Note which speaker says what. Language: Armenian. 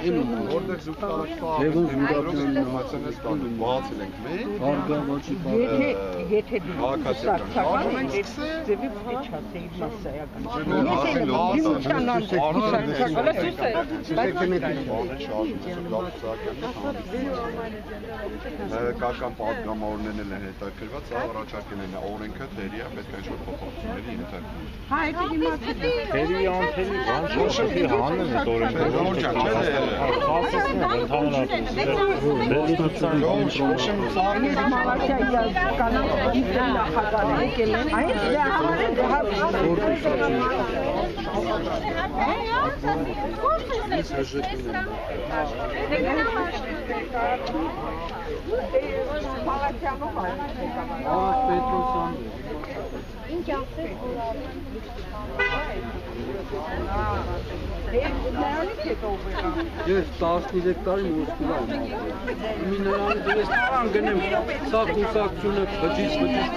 Speaker 1: Որտեղ զուգտարակտա
Speaker 2: Լևոն Զուրաբյանը
Speaker 1: հայցանես կան բացել ենք մենք
Speaker 2: Արգա ոչի
Speaker 3: Եթե եթե դու
Speaker 1: Քաղաքացիական
Speaker 3: սարսական
Speaker 1: շարժում ենք
Speaker 3: ես
Speaker 1: սկսել։
Speaker 3: ձևի է չասեի մասսայական։
Speaker 1: Հայկական պատգամավորներն էլ են հետաքրված, սա առաջարկել են օրենքը դերի է պետք է ինչ-որ փոփոխությունների ենթարկվի։
Speaker 3: Հա, դա իմացա։
Speaker 4: Թերի անթերի բան շոշի հանել է տորեն։
Speaker 1: Ժողովուրդ ջան,
Speaker 3: Ah Petrosan. İmkansız.
Speaker 2: Ես 13 տարի Մոսկվա եմ Մի նրանից ես կարան գնեմ սա կուսակցությունը բջիջ բջիջ